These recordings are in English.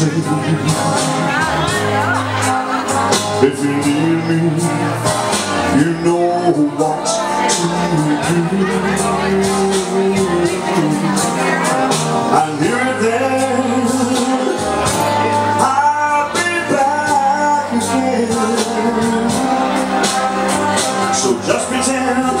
say If you need me, you know what to do. I'm here then I'll be back again. So just pretend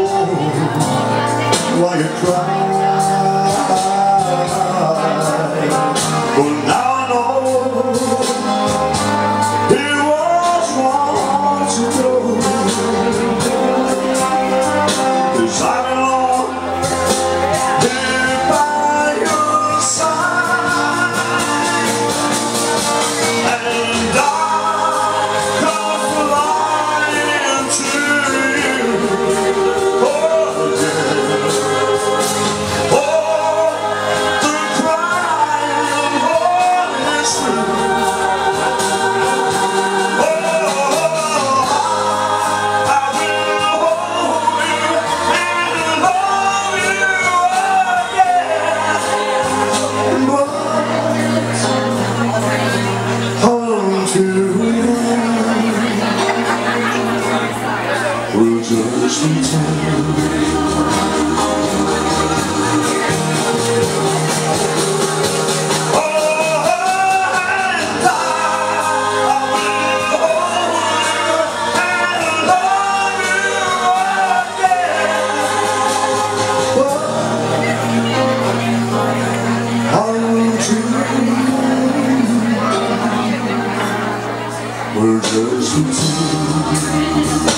We're just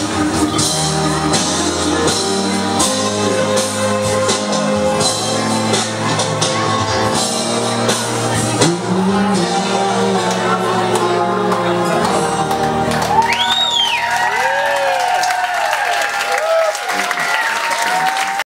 two.